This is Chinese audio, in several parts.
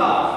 Viva!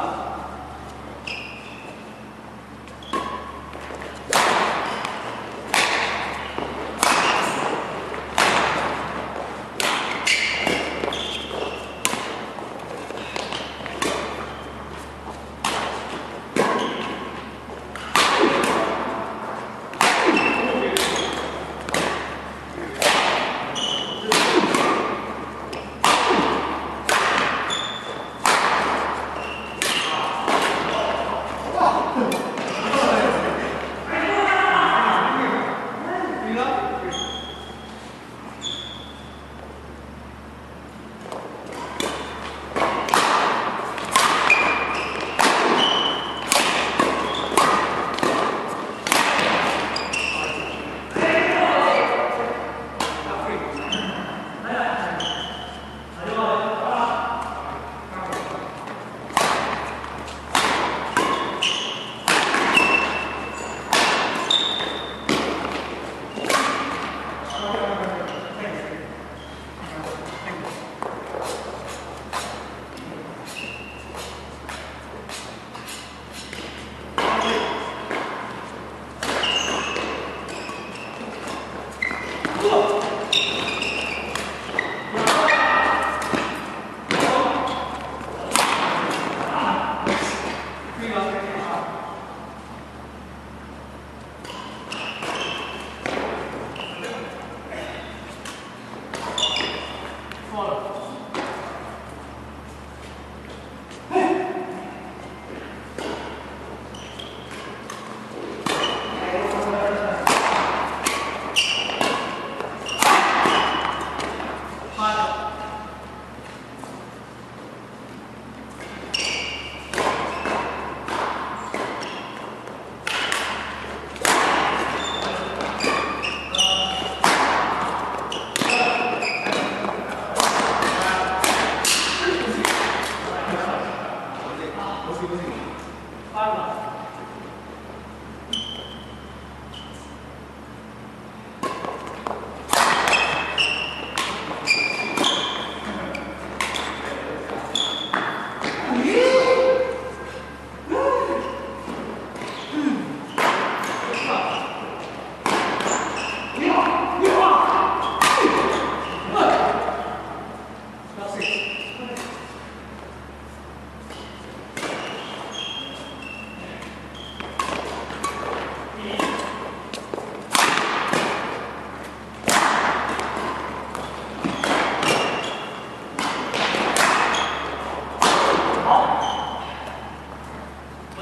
我是一个女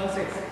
francês.